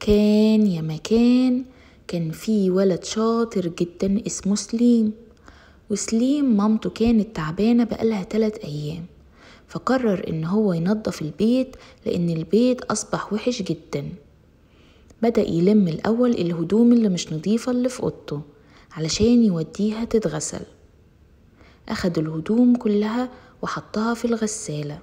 كان يا مكان كان في ولد شاطر جدا اسمه سليم. وسليم مامته كانت تعبانة بقالها تلات أيام. فقرر إن هو ينظف البيت لأن البيت أصبح وحش جدا. بدأ يلم الأول الهدوم اللي مش نظيفة اللي في أوضته علشان يوديها تتغسل. أخد الهدوم كلها وحطها في الغسالة.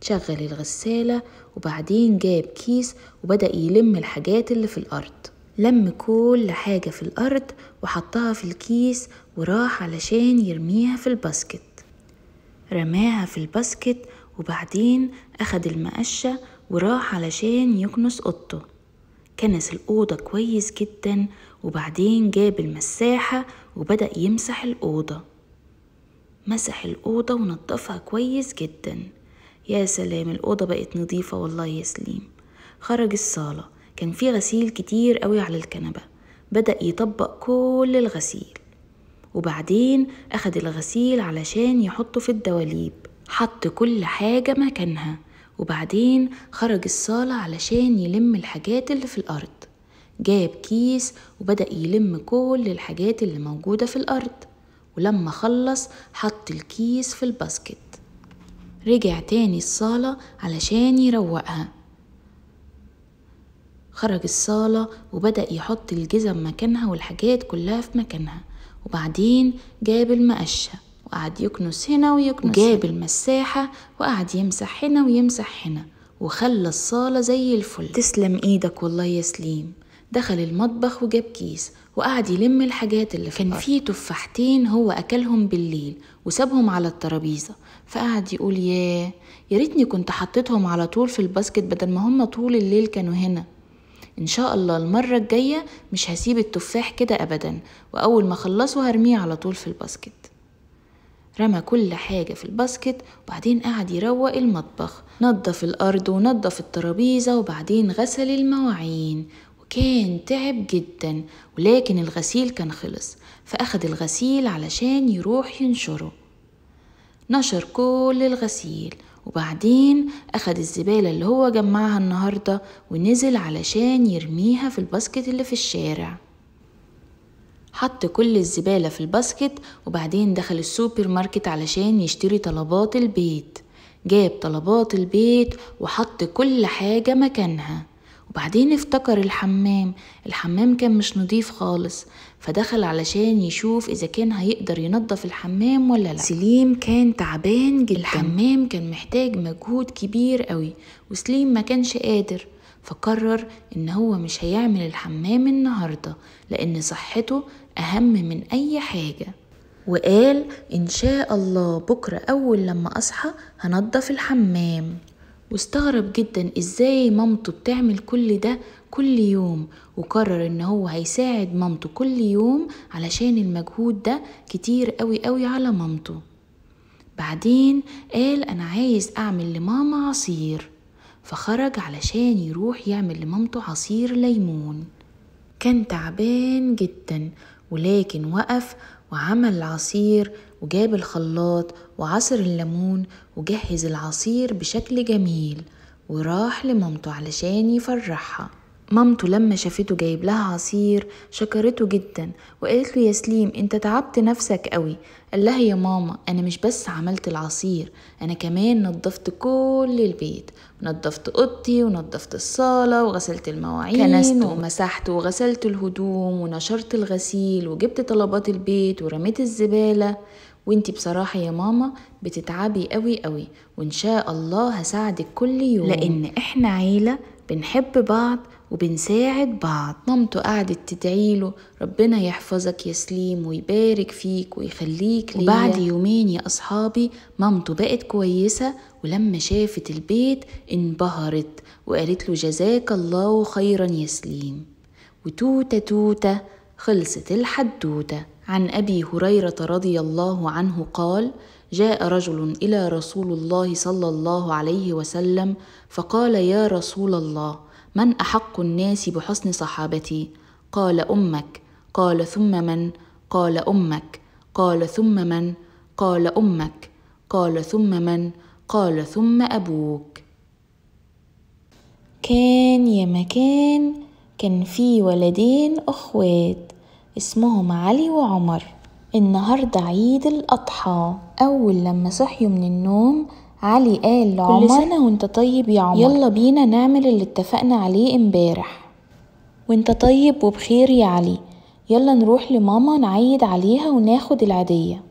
شغل الغسالة وبعدين جاب كيس وبدأ يلم الحاجات اللي في الأرض. لم كل حاجة في الأرض وحطها في الكيس وراح علشان يرميها في ال basket. رماها في الباسكت وبعدين أخد المقشة وراح علشان يكنس أوضته. كنس الأوضة كويس جدا وبعدين جاب المساحة وبدأ يمسح الأوضة. مسح الأوضة ونضفها كويس جدا. يا سلام الأوضة بقت نظيفة والله يا سليم. خرج الصالة كان في غسيل كتير قوي على الكنبة. بدأ يطبق كل الغسيل. وبعدين أخد الغسيل علشان يحطه في الدواليب. حط كل حاجة مكانها. وبعدين خرج الصالة علشان يلم الحاجات اللي في الأرض. جاب كيس وبدأ يلم كل الحاجات اللي موجودة في الأرض. ولما خلص حط الكيس في ال basket. رجع تاني الصالة علشان يروقها. خرج الصالة وبدأ يحط الجزم مكانها والحاجات كلها في مكانها. وبعدين جاب المقشة وقعد يكنس هنا ويكنس جاب المساحة وقعد يمسح هنا ويمسح هنا. وخلى الصالة زي الفل. تسلم إيدك والله يا سليم. دخل المطبخ وجاب كيس وقعد يلم الحاجات اللي في كان فيه تفاحتين هو أكلهم بالليل وسابهم على الترابيزة. فقعد يقول ياه يا ريتني كنت حطيتهم على طول في ال basket بدل ما هم طول الليل كانوا هنا. إن شاء الله المرة الجاية مش هسيب التفاح كده ابدا وأول ما أخلصه هرميه على طول في ال basket. رمى كل حاجة في ال basket وبعدين قعد يروق المطبخ نظف الأرض ونظف الترابيزة وبعدين غسل المواعين. وكان تعب جدا ولكن الغسيل كان خلص فأخد الغسيل علشان يروح ينشره. نشر كل الغسيل وبعدين أخد الزبالة اللي هو جمعها النهاردة ونزل علشان يرميها في ال basket اللي في الشارع. حط كل الزبالة في ال basket وبعدين دخل السوبر ماركت علشان يشتري طلبات البيت. جاب طلبات البيت وحط كل حاجة مكانها. وبعدين افتكر الحمام. الحمام كان مش نضيف خالص فدخل علشان يشوف إذا كان هيقدر ينظف الحمام ولا لأ. سليم كان تعبان جدا. الحمام كان محتاج مجهود كبير قوي وسليم ما كانش قادر. فقرر إن هو مش هيعمل الحمام النهاردة لأن صحته أهم من أي حاجة. وقال إن شاء الله بكرة أول لما أصحى هنضف الحمام. واستغرب جدا إزاي مامته بتعمل كل ده كل يوم وقرر إن هو هيساعد مامته كل يوم علشان المجهود ده كتير قوي قوي على مامته. بعدين قال أنا عايز أعمل لماما عصير فخرج علشان يروح يعمل لمامته عصير ليمون. كان تعبان جدا ولكن وقف وعمل العصير وجاب الخلاط وعصر الليمون وجهز العصير بشكل جميل وراح لمامته علشان يفرحها. مامته لما شافته جايب لها عصير شكرته جدا وقالت له يا سليم أنت تعبت نفسك قوي قال لها يا ماما أنا مش بس عملت العصير أنا كمان نظفت كل البيت نظفت أوضتي ونظفت الصالة وغسلت المواعين كنست ومسحت وغسلت الهدوم ونشرت الغسيل وجبت طلبات البيت ورميت الزبالة. وانتي بصراحة يا ماما بتتعبي قوي قوي وإن شاء الله هساعدك كل يوم. لأن إحنا عيلة بنحب بعض وبنساعد بعض. مامته قعدت تدعيله ربنا يحفظك يا سليم ويبارك فيك ويخليك ليا. وبعد يومين يا أصحابي مامته بقت كويسة ولما شافت البيت انبهرت وقالت له جزاك الله خيرا يا سليم. وتوتة توتة خلصت الحدوتة. عن أبي هريرة رضي الله عنه قال جاء رجل إلى رسول الله صلى الله عليه وسلم فقال يا رسول الله من أحق الناس بحسن صحابتي؟ قال أمك. قال ثم من؟ قال أمك. قال ثم من؟ قال أمك. قال ثم من؟ قال ثم أبوك. كان يا مكان كان في ولدين أخوات. اسمهم علي وعمر. النهاردة عيد الأضحى. أول لما صحيوا من النوم علي قال لعمر كل سنة وانت طيب يا عمر. يلا بينا نعمل اللي اتفقنا عليه امبارح. وانت طيب وبخير يا علي. يلا نروح لماما نعيد عليها وناخد العيدية.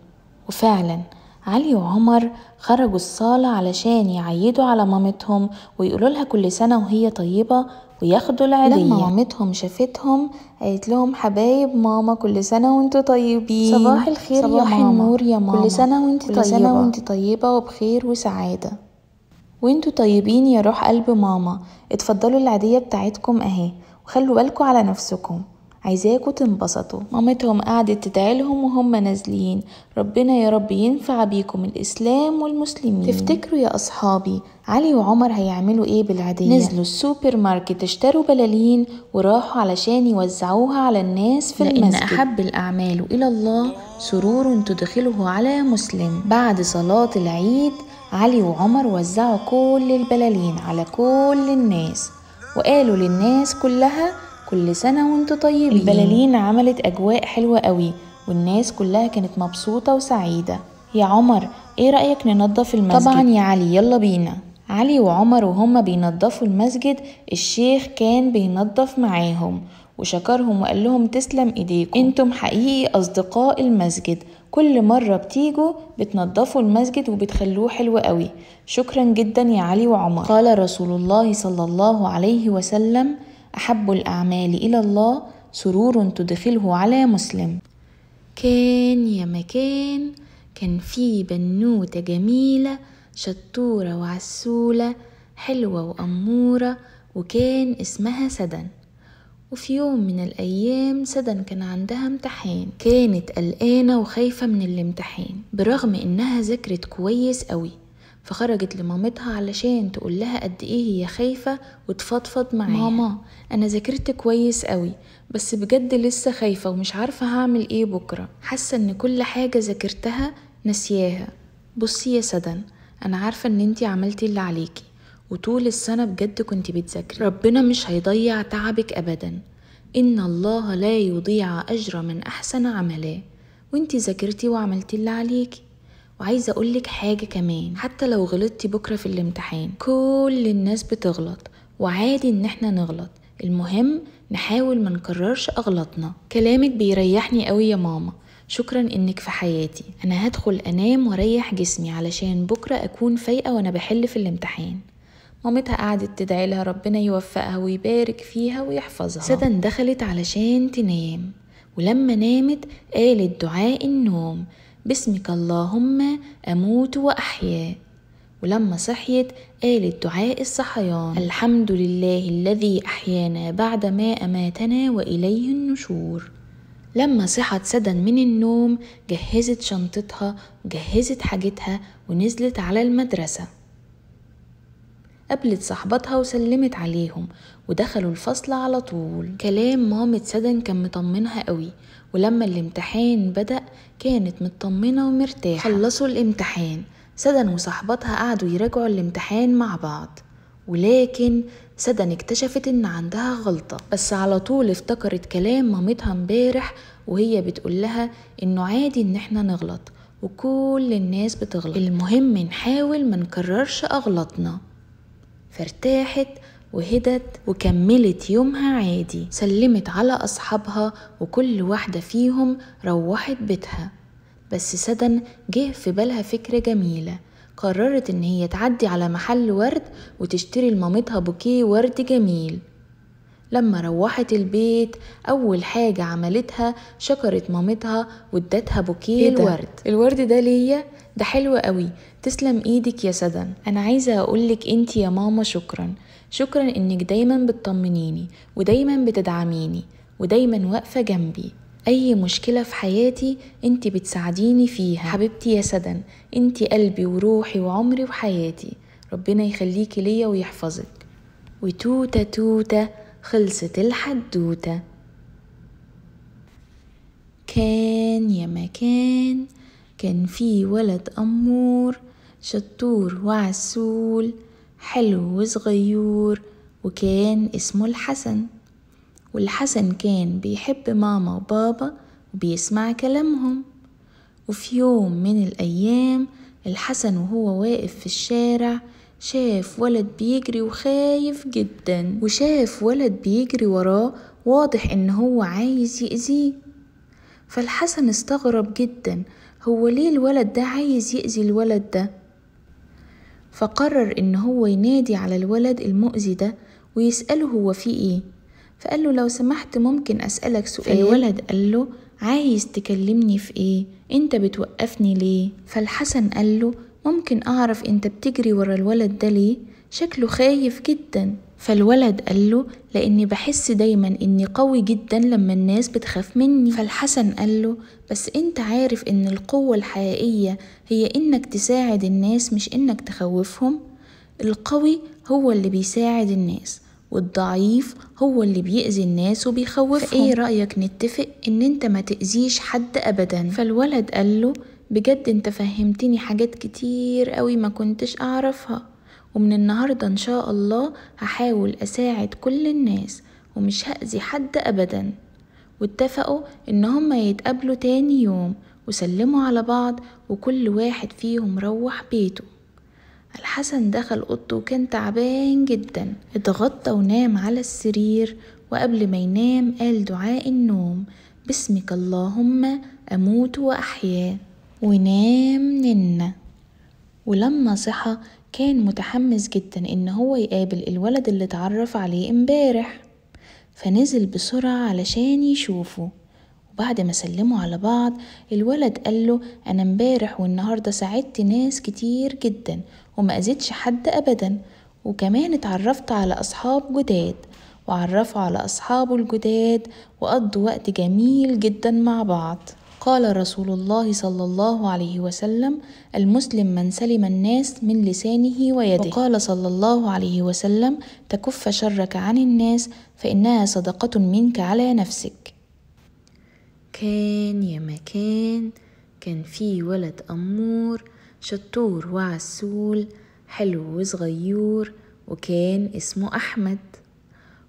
وفعلا علي وعمر خرجوا الصالة علشان يعيدوا على مامتهم ويقولوا لها كل سنة وهي طيبة وياخدوا العيدية لما مامتهم شافتهم قالت لهم حبايب ماما كل سنة وانتوا طيبين. صباح الخير صباح يا ماما. النور يا ماما. كل سنة وانت طيبة كل سنة وانت طيبة وبخير وسعادة. وانتوا طيبين يا روح قلب ماما. اتفضلوا العيدية بتاعتكم أهي وخلوا بالكم على نفسكم. عايزاكوا تنبسطوا. مامتهم قعدت تدعيلهم وهم نازلين. ربنا يا رب ينفع بيكم الإسلام والمسلمين. تفتكروا يا أصحابي علي وعمر هيعملوا إيه بالعادية؟ نزلوا السوبر ماركت اشتروا بلالين وراحوا علشان يوزعوها على الناس في لأن المسجد. أحب الأعمال إلى الله سرور تدخله على مسلم. بعد صلاة العيد علي وعمر وزعوا كل البلالين على كل الناس وقالوا للناس كلها كل سنة وانتوا طيبين. البلالين عملت أجواء حلوة قوي والناس كلها كانت مبسوطة وسعيدة. يا عمر إيه رأيك ننظف المسجد؟ طبعا يا علي يلا بينا. علي وعمر وهما بينظفوا المسجد الشيخ كان بينظف معاهم وشكرهم وقال لهم تسلم إيديكم. أنتم حقيقي أصدقاء المسجد. كل مرة بتيجوا بتنظفوا المسجد وبتخلوه حلو قوي. شكرا جدا يا علي وعمر. قال رسول الله صلى الله عليه وسلم أحب الأعمال إلى الله سرور تدخله على مسلم. كان يا مكان كان في بنوتة جميلة شطورة وعسولة حلوة وأمورة وكان اسمها سدن. وفي يوم من الأيام سدن كان عندها امتحان. كانت قلقانة وخايفة من الامتحان برغم إنها ذاكرت كويس قوي. فخرجت لمامتها علشان تقول لها قد إيه هي خايفة وتفضفض معاها ماما أنا ذاكرت كويس قوي بس بجد لسه خايفة ومش عارفة هعمل إيه بكرة. حاسة إن كل حاجة ذاكرتها نسياها. بصي يا سدن أنا عارفة إن أنتي عملتي اللي عليكي وطول السنة بجد كنت بتذاكري. ربنا مش هيضيع تعبك ابدا. إن الله لا يضيع أجر من أحسن عملا وأنتي ذاكرتي وعملتي اللي عليكي. وعايزة أقولك حاجة كمان. حتى لو غلطتي بكرة في الامتحان كل الناس بتغلط وعادي إن إحنا نغلط. المهم نحاول ما نكررش أغلطنا. كلامك بيريحني قوي يا ماما. شكرا إنك في حياتي. أنا هدخل أنام وأريح جسمي علشان بكرة أكون فايقة وأنا بحل في الامتحان. مامتها قعدت تدعي لها ربنا يوفقها ويبارك فيها ويحفظها. سدن دخلت علشان تنام. ولما نامت قالت دعاء النوم. باسمك اللهم أموت وأحيا. ولما صحيت قالت دعاء الصحيان. الحمد لله الذي أحيانا بعدما أماتنا وإليه النشور. لما صحت سدن من النوم جهزت شنطتها وجهزت حاجتها ونزلت على المدرسة. قابلت صاحبتها وسلمت عليهم ودخلوا الفصل على طول. كلام مامة سدن كان مطمنها قوي. ولما الامتحان بدأ كانت مطمنة ومرتاحة. خلصوا الامتحان. سدن وصاحبتها قعدوا يراجعوا الامتحان مع بعض. ولكن سدن اكتشفت إن عندها غلطة. بس على طول افتكرت كلام مامتها امبارح وهي بتقول لها إنه عادي إن إحنا نغلط وكل الناس بتغلط. المهم نحاول ما نكررش أغلطنا. فارتاحت وهدت وكملت يومها عادي سلمت على أصحابها وكل واحدة فيهم روحت بيتها. بس سدن جه في بالها فكرة جميلة قررت إن هي تعدي على محل ورد وتشتري لمامتها بوكيه ورد جميل. لما روحت البيت أول حاجة عملتها شكرت مامتها وادتها بوكيه إيه الورد. الورد ده ليا؟ ده حلو قوي. تسلم إيدك يا سدن. أنا عايزة أقولك انت يا ماما شكرا. شكرا إنك دايما بتطمنيني ودايما بتدعميني ودايما واقفة جنبي. أي مشكلة في حياتي أنت بتساعديني فيها. حبيبتي يا سدن أنت قلبي وروحي وعمري وحياتي. ربنا يخليكي ليا ويحفظك. وتوتة توتة خلصت الحدوتة. كان يا مكان كان في ولد أمور شطور وعسول. حلو وصغيور وكان اسمه الحسن. والحسن كان بيحب ماما وبابا وبيسمع كلامهم. وفي يوم من الأيام الحسن وهو واقف في الشارع شاف ولد بيجري وخايف جدا وشاف ولد بيجري وراه واضح إن هو عايز يأذيه. فالحسن استغرب جدا هو ليه الولد ده عايز يأذي الولد ده؟ فقرر إن هو ينادي على الولد المؤذي ده ويسأله هو فيه إيه. فقال له لو سمحت ممكن أسألك سؤال. فالولد قال له عايز تكلمني في إيه؟ أنت بتوقفني ليه؟ فالحسن قال له ممكن أعرف أنت بتجري ورا الولد ده ليه؟ شكله خايف جدا. فالولد قال له لأني بحس دايما إني قوي جدا لما الناس بتخاف مني. فالحسن قال له بس أنت عارف إن القوة الحقيقية هي إنك تساعد الناس مش إنك تخوفهم؟ القوي هو اللي بيساعد الناس والضعيف هو اللي بيأذي الناس وبيخوفهم. إيه رأيك نتفق إن أنت ما تأذيش حد ابدا؟ فالولد قال له بجد أنت فهمتني حاجات كتير قوي ما كنتش أعرفها. ومن النهاردة إن شاء الله هحاول أساعد كل الناس ومش هأذي حد ابدا. واتفقوا إن هما يتقابلوا تاني يوم وسلموا على بعض وكل واحد فيهم روح بيته. الحسن دخل أوضته وكان تعبان جدا. اتغطى ونام على السرير وقبل ما ينام قال دعاء النوم باسمك اللهم أموت وأحيا. ونام ننا ولما صحى كان متحمس جدا إن هو يقابل الولد اللي اتعرف عليه امبارح. فنزل بسرعة علشان يشوفه. وبعد ما سلموا على بعض الولد قال له أنا امبارح والنهاردة ساعدت ناس كتير جدا وما أذيتش حد ابدا. وكمان اتعرفت على أصحاب جداد. وعرفوا على أصحابه الجداد وقضوا وقت جميل جدا مع بعض. قال رسول الله صلى الله عليه وسلم المسلم من سلم الناس من لسانه ويده. وقال صلى الله عليه وسلم تكف شرك عن الناس فإنها صدقة منك على نفسك. كان يا مكان كان في ولد أمور شطور وعسول حلو وصغيور وكان اسمه أحمد.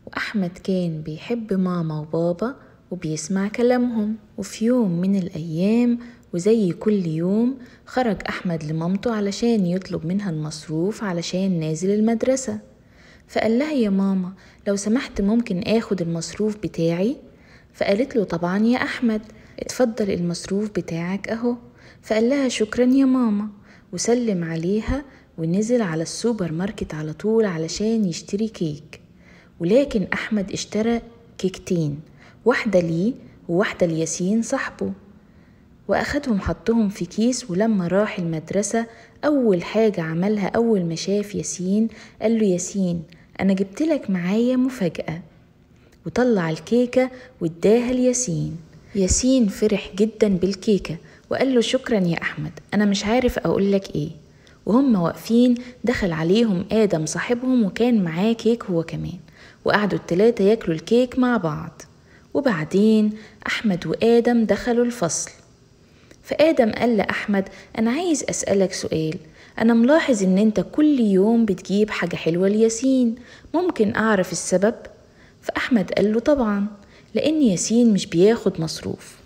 وأحمد كان بيحب ماما وبابا وبيسمع كلامهم. وفي يوم من الأيام وزي كل يوم خرج أحمد لمامته علشان يطلب منها المصروف علشان نازل المدرسة. فقال لها يا ماما لو سمحت ممكن آخد المصروف بتاعي؟ فقالت له طبعا يا أحمد اتفضل المصروف بتاعك أهو. فقال لها شكرا يا ماما. وسلم عليها ونزل على السوبر ماركت على طول علشان يشتري كيك. ولكن أحمد اشترى كيكتين. واحدة ليه وواحدة لياسين صاحبه. وأخدهم حطهم في كيس ولما راح المدرسة أول حاجة عملها أول ما شاف ياسين قال له ياسين أنا جبتلك معايا مفاجأة. وطلع الكيكة واداها لياسين. ياسين فرح جدا بالكيكة وقال له شكرا يا أحمد أنا مش عارف أقولك إيه. وهم واقفين دخل عليهم آدم صاحبهم وكان معاه كيك هو كمان. وقعدوا التلاتة ياكلوا الكيك مع بعض. وبعدين أحمد وآدم دخلوا الفصل. فآدم قال لأحمد أنا عايز أسألك سؤال. أنا ملاحظ إن أنت كل يوم بتجيب حاجة حلوة لياسين. ممكن أعرف السبب؟ فأحمد قال له طبعا لأن ياسين مش بياخد مصروف.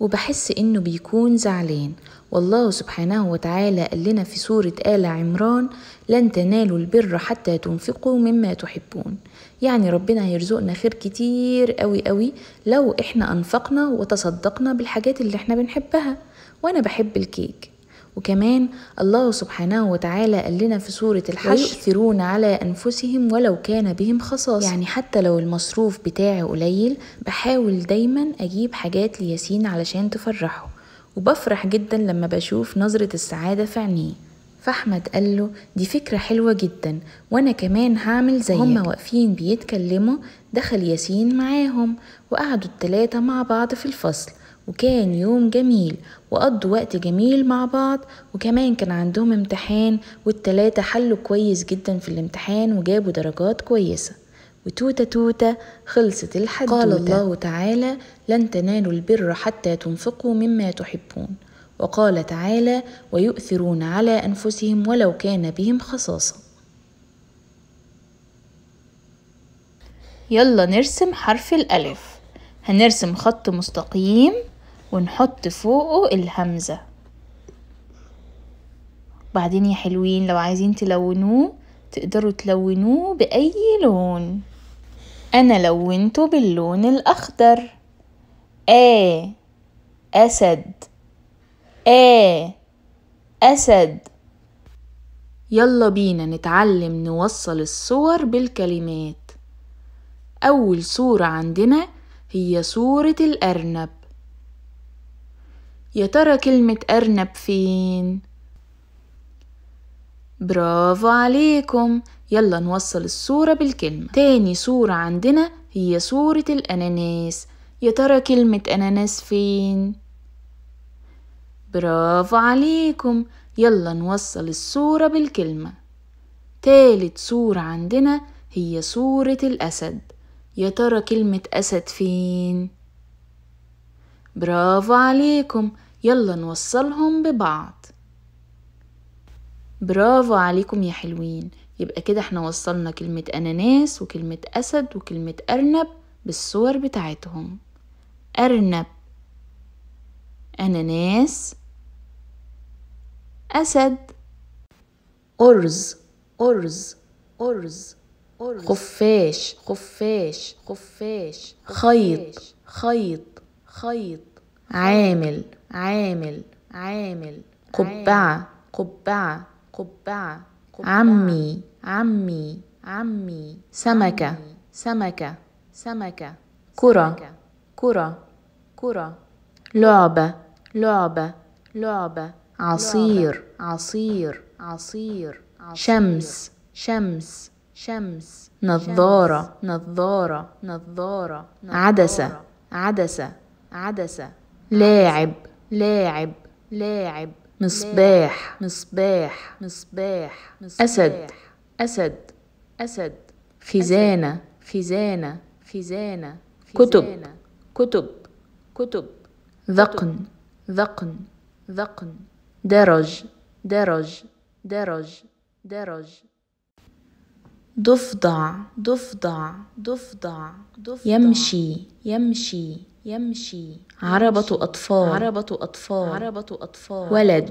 وبحس إنه بيكون زعلان. والله سبحانه وتعالى قال لنا في سورة آل عمران لن تنالوا البر حتى تنفقوا مما تحبون. يعني ربنا هيرزقنا خير كتير قوي قوي لو إحنا أنفقنا وتصدقنا بالحاجات اللي إحنا بنحبها وأنا بحب الكيك. وكمان الله سبحانه وتعالى قال لنا في سورة الحج ويؤثرون على أنفسهم ولو كان بهم خصاصة. يعني حتى لو المصروف بتاعي قليل بحاول دايما أجيب حاجات لياسين علشان تفرحه وبفرح جدا لما بشوف نظرة السعادة في عينيه. فأحمد قال له دي فكرة حلوة جدا وأنا كمان هعمل زيك. هما واقفين بيتكلموا دخل ياسين معاهم وقعدوا التلاتة مع بعض في الفصل وكان يوم جميل وقضوا وقت جميل مع بعض وكمان كان عندهم امتحان والتلاتة حلوا كويس جدا في الامتحان وجابوا درجات كويسة. وتوتة توتة خلصت الحدوتة. قال الله تعالى لن تنالوا البر حتى تنفقوا مما تحبون. وقال تعالى ويؤثرون على أنفسهم ولو كان بهم خصاصة. يلا نرسم حرف الألف. هنرسم خط مستقيم ونحط فوقه الهمزة. بعدين يا حلوين لو عايزين تلونوه تقدروا تلونوه بأي لون. أنا لونته باللون الأخضر. آ أسد. آ أسد. يلا بينا نتعلم نوصل الصور بالكلمات. أول صورة عندنا هي صورة الأرنب. يا ترى كلمة أرنب فين؟ برافو عليكم. يلا نوصل الصورة بالكلمة. تاني صورة عندنا هي صورة الأناناس. يا ترى كلمة أناناس فين؟ برافو عليكم. يلا نوصل الصورة بالكلمة. تالت صورة عندنا هي صورة الأسد. يا ترى كلمة أسد فين؟ برافو عليكم. يلا نوصلهم ببعض. برافو عليكم يا حلوين. يبقى كده إحنا وصلنا كلمة أناناس وكلمة أسد وكلمة أرنب بالصور بتاعتهم. أرنب. أناناس. أسد. أرز أرز أرز خفاش خفاش خفاش خيط خيط خيط. عامل عامل عامل. قبعة قبعة قبعة. عمي عمي عمي. سمكة سمكة سمكة. كرة كرة كرة. لعبة لعبة لعبة. عصير عصير عصير شمس شمس شمس. نظارة نظارة نظارة عدسة عدسة عدسة. لاعب لاعب لاعب. مصباح مصباح مصباح أسد أسد أسد. خزانة خزانة خزانة كتب كتب كتب. ذقن ذقن ذقن. درج درج درج درج ضفدع ضفدع ضفدع يمشي يمشي يمشي. عربة أطفال. عربة أطفال. عربة أطفال. ولد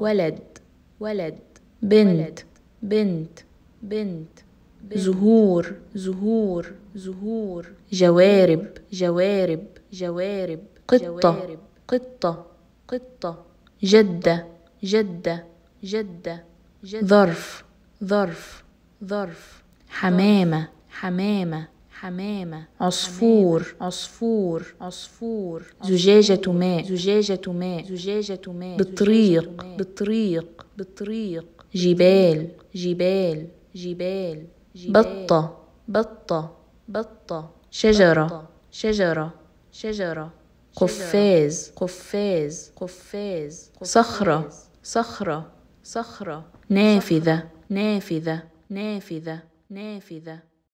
ولد ولد. بنت بنت بنت. زهور زهور زهور. جوارب جوارب جوارب. قطة. قطة قطة. جدة جدة جدة ظرف ظرف ظرف. حمامة حمامة حمامة. عصفور عصفور عصفور. زجاجة ماء. زجاجة ماء. زجاجة ماء. بطريق بطريق بطريق جبال جبال جبال. بطة بطة. بطة. شجرة شجرة شجرة. قفاز قفاز قفاز صخرة صخرة صخرة. نافذة نافذة نافذة نافذة.